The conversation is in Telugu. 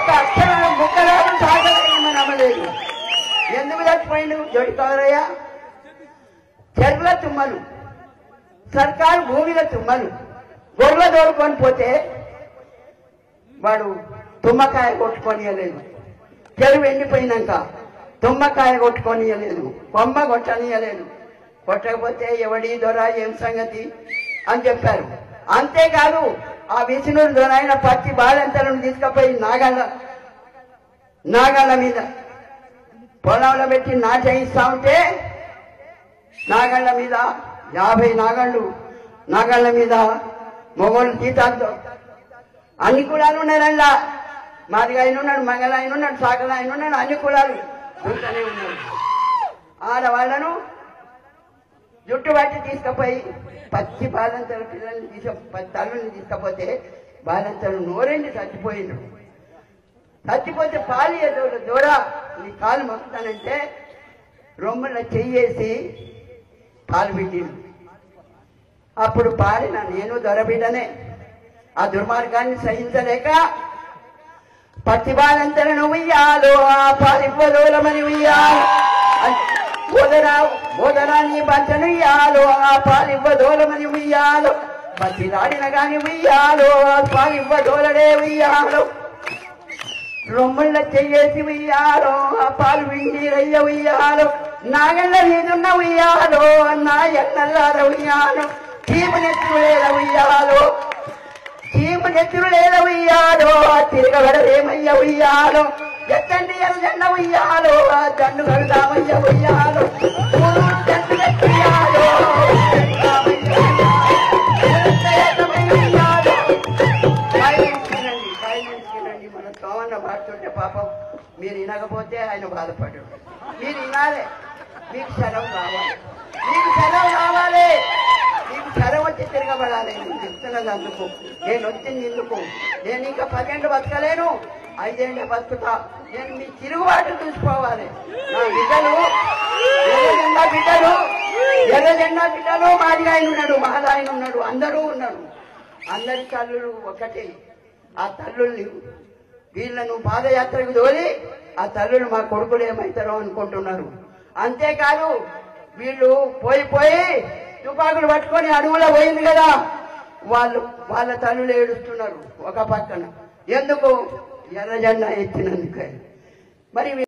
ఒక అక్షరం ముక్కరాలు సాగలేమని నమ్మలేదు. ఎందుకు చచ్చిపోయిండు? జోడి కవరయ్య చెరువుల తుమ్మలు. సర్కారు భూమిల తుమ్మలు. గొర్రెల దోడుకొని పోతే వాడు తుమ్మకాయ కొట్టుకొనియలేదు. చెరువు ఎండిపోయినాక తుమ్మకాయ కొట్టుకొనియలేదు. కొమ్మ కొట్టనియలేదు. కొట్టకపోతే ఎవడి దొర ఏం సంగతి? అని చెప్పారు. అంతేకాదు ఆ విష్ణుడు ఆయన అయిన పచ్చి బాలంతలను తీసుకుపోయి నాగాళ్ళ నాగాళ్ళ మీద పొలంలో పెట్టి నాటయిస్తా ఉంటే నాగళ్ళ మీద యాభై నాగాళ్ళు నాగళ్ళ మీద మొగోళ్ళు జీతాలతో అన్ని కులాలు ఉన్నారల్లా మాదిగా ఆయన ఉన్నాడు మంగళ ఆయన ఉన్నాడు సాగల ఆయన ఉన్నాడు అన్ని కులాలు. ఉంటూనే ఉన్నాడు ఆడవాళ్ళను జుట్టు పట్టి తీసుకుపోయి పచ్చి బాలంతల పిల్లల్ని తీసు తల్లుల్ని తీసుకపోతే బాలంతలు నోరెండి చచ్చిపోయిండు చచ్చిపోతే పాలు ఏదో దూర నీ కాలు మొక్కుతానంటే రొమ్ముల చెయ్యేసి పాలు పెట్టిండు అప్పుడు పాడిన నేను దొరబిడనే ఆ దుర్మార్గాన్ని సహించలేక పత్తి బాలంతలను ఉయ్యాలో ఆ పాలివ్వలోలమని ఉయ్యాలి. బోధనా బోధనా నీ బంచను ఇయ్యాలో ఆ పాలివ్వదోలమని ఉయ్యాలో పత్తి దాడిన గాని ఉయ్యాలో ఆ పాలివ్వదోలడే ఉయ్యాలో రొమ్ముళ్ళ చెయ్యేసి ఉయ్యాలో ఆ పాలు విండిరయ్య ఉయ్యాలో నాగళ్ళ మీదున్న ఉయ్యాలో నా ఎన్నల్లార ఉయ్యాలో చీమ నెత్తులేల ఉయ్యాలో చీమ నెత్తులేల ఉయ్యాలో తిరగబడరేమయ్య ఉయ్యాలో ఎత్తండి ఎర్రజెండ ఉయ్యాలో ఆ జన్ను కడదామయ్య ఉయ్యాలో సోమన్న పాపం మీరు వినకపోతే ఆయన బాధపడు మీరు వినాలి. మీకు సెలవు రావాలి మీకు సెలవు రావాలి మీకు సెలవు వచ్చి తిరగబడాలి. నేను చెప్తున్నది అందుకు. నేను వచ్చింది ఎందుకు నేను ఇంకా పన్నెండు బతకలేను. ఐదేళ్ళు బతుకుతా. నేను మీ తిరుగుబాటు చూసుకోవాలి. నా బిడ్డలు ఎర్రజెండా బిడ్డలు ఎర్రజెండా బిడ్డలు మాది ఆయన ఉన్నాడు మాది ఉన్నాడు అందరూ ఉన్నాడు. అందరి తల్లులు ఒకటే. ఆ తల్లుల్ని వీళ్ళను పాదయాత్రకు తోలి ఆ తల్లులు మా కొడుకులు ఏమవుతారో అనుకుంటున్నారు. అంతేకాదు వీళ్ళు పోయి పోయి తుపాకులు పట్టుకొని అడవులో పోయింది కదా. వాళ్ళు వాళ్ళ తల్లులు ఏడుస్తున్నారు ఒక పక్కన. ఎందుకు? ఎర్ర జెండా ఎత్తినందుకే. మరి